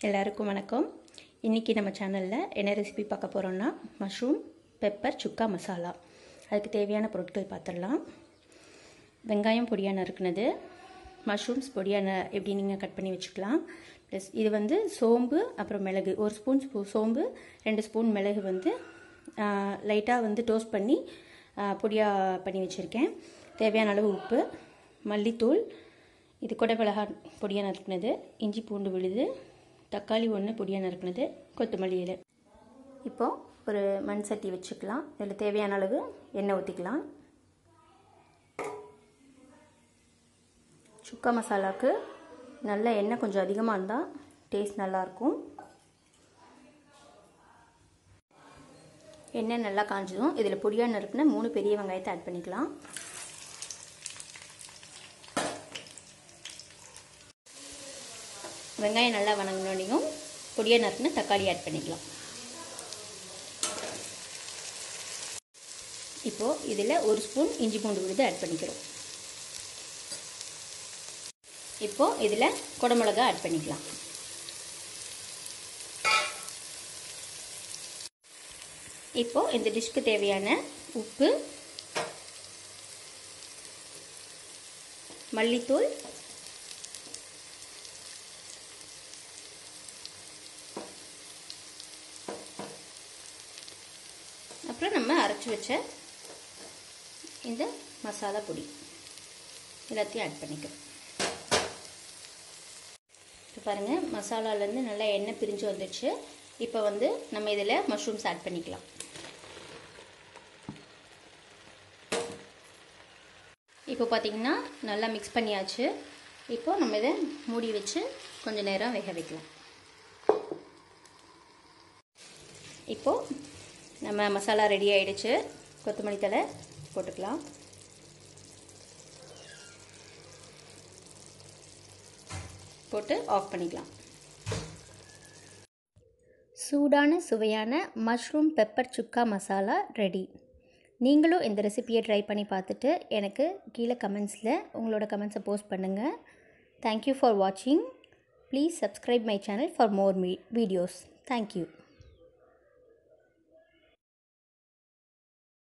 எல்லாருக்கும் வணக்கம். இன்றைக்கி நம்ம சேனலில் என்ன ரெசிபி பார்க்க போகிறோன்னா மஷ்ரூம் பெப்பர் சுக்கா மசாலா அதுக்கு தேவையான பொருட்கள் பார்த்துடலாம். வெங்காயம் பொடியாக நறுக்குனது மஷ்ரூம்ஸ் பொடியான எப்படி நீங்கள் கட் பண்ணி வச்சுக்கலாம். ப்ளஸ் இது வந்து சோம்பு அப்புறம் மிளகு. ஒரு ஸ்பூன் ஸ்பூ- சோம்பு ரெண்டு ஸ்பூன் மிளகு வந்து லைட்டாக வந்து டோஸ்ட் பண்ணி பொடியாக பண்ணி வச்சுருக்கேன். தேவையான அளவு உப்பு மல்லித்தூள் இது கொடைமிளகா பொடியாக நறுக்குனது இஞ்சி பூண்டு விழுது தக்காளி ஒன்று பொடியாக நறுக்கினது கொத்தமல்லி இலை. இப்போது ஒரு மண் சட்டி வச்சுக்கலாம். இதில் தேவையான அளவு எண்ணெய் ஊற்றிக்கலாம் சுக்கா மசாலாவுக்கு நல்ல எண்ணெய் கொஞ்சம் அதிகமாக இருந்தால் டேஸ்ட் நல்லாயிருக்கும் எண்ணெய் நல்லா காஞ்சதும் இதில் பொடியாக நறுக்குன மூணு பெரிய வெங்காயத்தை ஆட் பண்ணிக்கலாம். வெங்காயம் நல்லா வணங்கினோடையும் பொடியாக நறுக்குன தக்காளி ஆட் பண்ணிக்கலாம். இப்போது இதில் ஒரு ஸ்பூன் இஞ்சி பூண்டு விழுது ஆட் பண்ணிக்கிறோம். இப்போது இதில் குடமிளகா ஆட் பண்ணிக்கலாம். இப்போது இந்த டிஷ்க்கு தேவையான உப்பு மல்லித்தூள் அப்புறம் நம்ம அரைச்சி வச்ச இந்த மசாலா பொடி. எல்லாத்தையும் ஆட் பண்ணிக்கிறோம் இப்போ பாருங்கள் மசாலாலேருந்து நல்லா எண்ணெய் பிரிஞ்சு வந்துடுச்சு. இப்போ வந்து நம்ம இதில் மஷ்ரூம்ஸ் ஆட் பண்ணிக்கலாம். இப்போ பார்த்தீங்கன்னா நல்லா மிக்ஸ் பண்ணியாச்சு. இப்போ நம்ம இதை மூடி வச்சு கொஞ்சம் நேரம் வேக வைக்கலாம். இப்போது நம்ம மசாலா ரெடி ஆயிடுச்சு. கொத்தமல்லி தலை போட்டுக்கலாம். போட்டு ஆஃப் பண்ணிக்கலாம். சூடான சுவையான mushroom pepper chukka masala ready நீங்களும் இந்த ரெசிபியை ட்ரை பண்ணி பார்த்துட்டு எனக்கு கீழே கமெண்ட்ஸில் உங்களோட கமெண்ட்ஸை போஸ்ட் பண்ணுங்கள் தேங்க்யூ ஃபார் வாட்சிங் please subscribe my channel for more me videos thank you